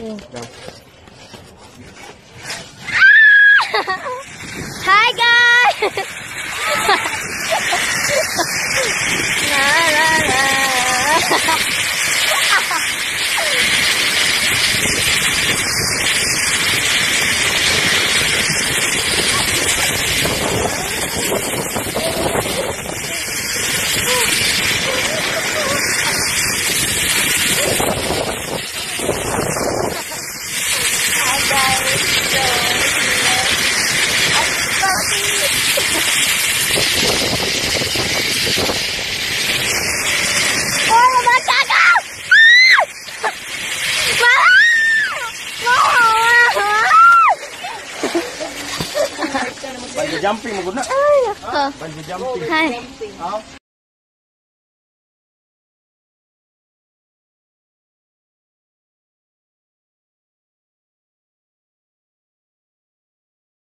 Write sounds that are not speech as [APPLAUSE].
Hi guys! [LAUGHS] Bungee jumping mo gud na. Ay, ako. Bungee jumping. Hi.